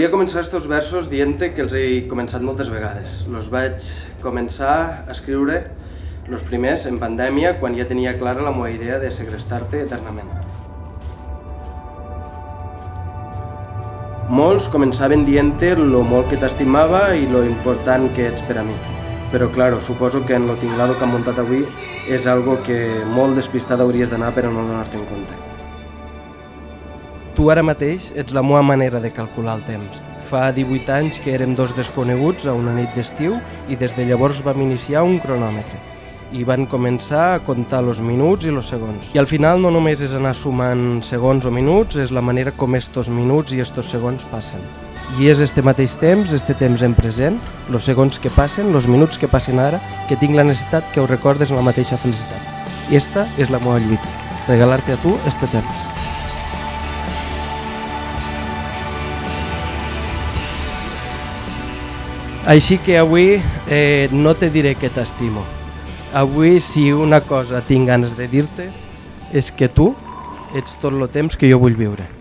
Volia començar estos versos dient-te que els he començat moltes vegades. Los vaig començar a escriure los primers en pandèmia, quan ja tenia clara la meva idea de segrestar-te eternament. Molts començaven dient-te lo molt que t'estimava i lo important que ets per a mi. Però, claro, suposo que en lo tinglado que han muntat avui és algo que molt despistada hauries d'anar per a no donar-te en compte. Tu ara mateix ets la meva manera de calcular el temps. Fa 18 anys que érem dos desconeguts a una nit d'estiu i des de llavors vam iniciar un cronòmetre i van començar a comptar els minuts i els segons. I al final no només és anar sumant segons o minuts, és la manera com estos minuts i estos segons passen. I és este mateix temps, este temps en present, els segons que passen, els minuts que passen ara, que tinc la necessitat que ho recordes en la mateixa felicitat. I esta és la meva lluita, regalar-te a tu este temps. Així que avui eh, no te diré que t'estimo, Avui, si una cosa tinc ganes de dir-te, és que tu ets tot el temps que jo vull viure.